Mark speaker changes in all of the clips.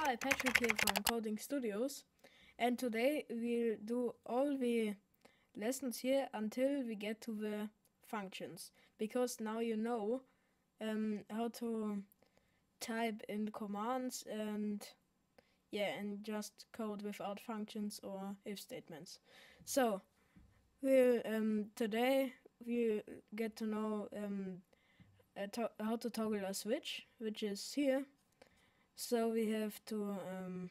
Speaker 1: Hi, Patrick here from Coding Studios, and today we'll do all the lessons here until we get to the functions, because now you know um, how to type in commands and yeah, and just code without functions or if statements. So we'll um, today we'll get to know um, how to toggle a switch, which is here. So we have to um,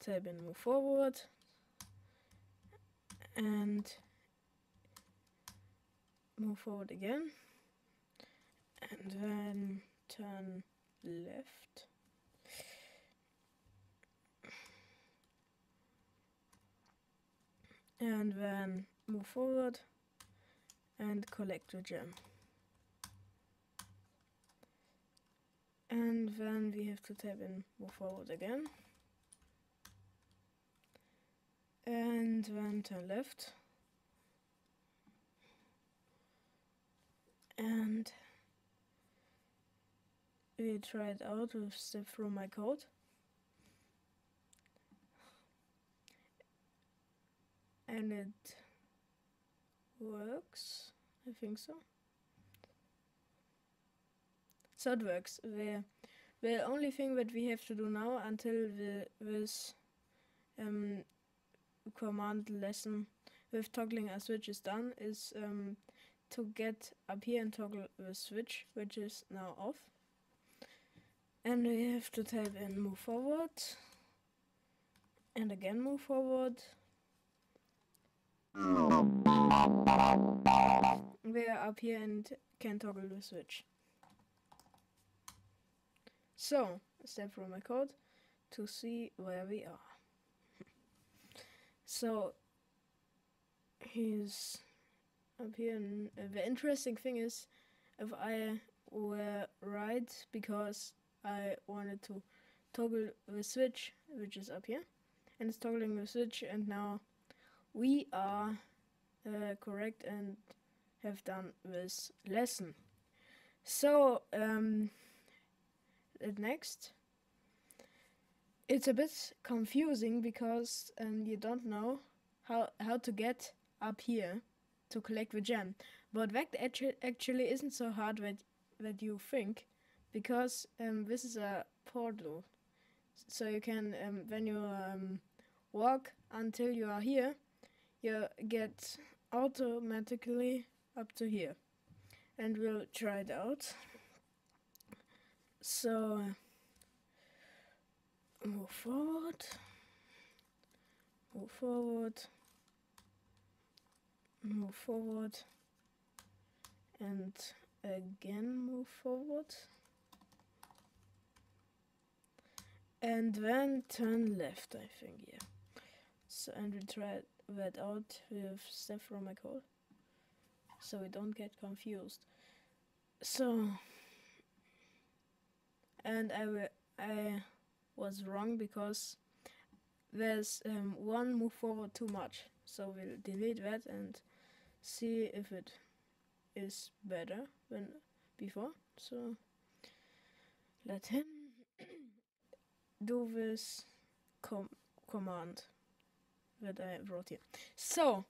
Speaker 1: type in move forward. And move forward again. And then turn left. And then move forward and collect the gem. And then we have to type in move forward again. And then turn left. And we try it out with step through my code. And it works. I think so. So it works. The the only thing that we have to do now until the this um, command lesson with toggling a switch is done is um, to get up here and toggle the switch, which is now off. And we have to type in move forward and again move forward. We are up here and can toggle the switch. So, step from my code to see where we are. so, he's up here. And the interesting thing is, if I were right, because I wanted to toggle the switch, which is up here, and it's toggling the switch, and now we are uh, correct and have done this lesson. So, um, next. It's a bit confusing because um, you don't know how how to get up here to collect the gem. But that actually isn't so hard that that you think, because um, this is a portal. So you can um, when you um, walk until you are here, you get automatically up to here, and we'll try it out. So move forward, move forward, move forward, and again move forward. And then turn left, I think, yeah. So, and we try that out with step from my code. So we don't get confused. So, and I, I was wrong because there's um, one move forward too much. So we'll delete that and see if it is better than before. So let him do this com command that I wrote here. So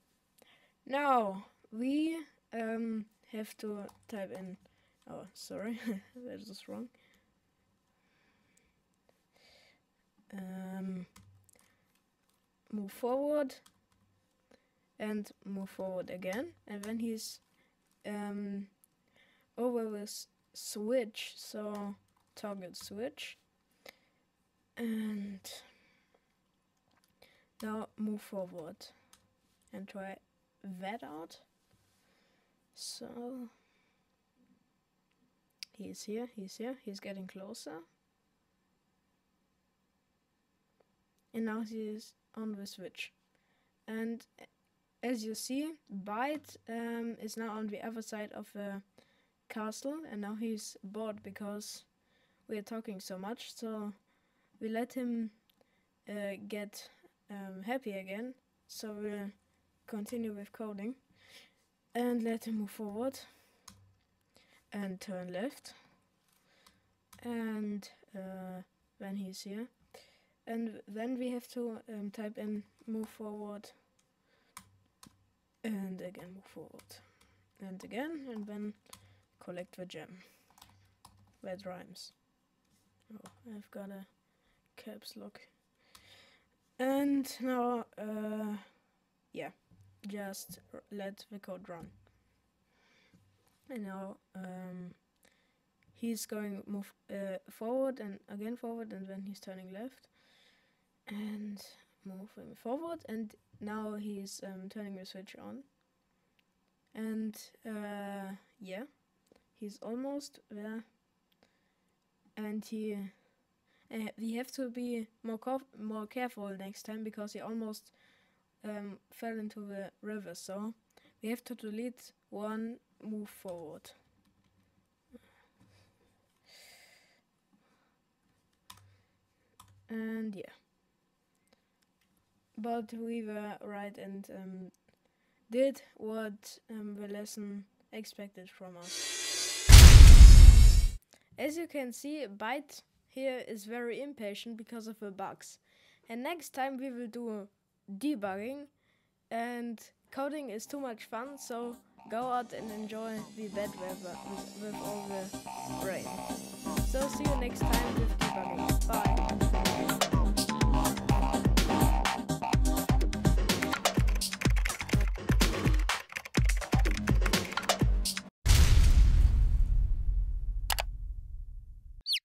Speaker 1: now we um, have to type in. Oh, sorry, that is wrong. Move forward and move forward again. And then he's um, over with switch so toggle switch and now move forward and try that out. So he's here he's here he's getting closer and now he is on the switch and as you see Byte um, is now on the other side of the castle and now he's bored because we are talking so much so we let him uh, get um, happy again so we'll continue with coding and let him move forward and turn left and uh, when he's here. And then we have to um, type in move forward and again move forward and again and then collect the gem. That rhymes. Oh, I've got a caps lock. And now, uh, yeah, just let the code run. And now, um, he's going move uh, forward and again forward, and then he's turning left and moving forward, and now he's um, turning the switch on. And uh, yeah, he's almost there, and he. Uh, we have to be more more careful next time because he almost um, fell into the river. So we have to delete one move forward. And yeah. But we were right and um, did what um, the lesson expected from us. As you can see, Byte here is very impatient because of the bugs. And next time we will do debugging and coding is too much fun, so go out and enjoy the bad weather with, with all the rain. So see you next time with debugging. Bye.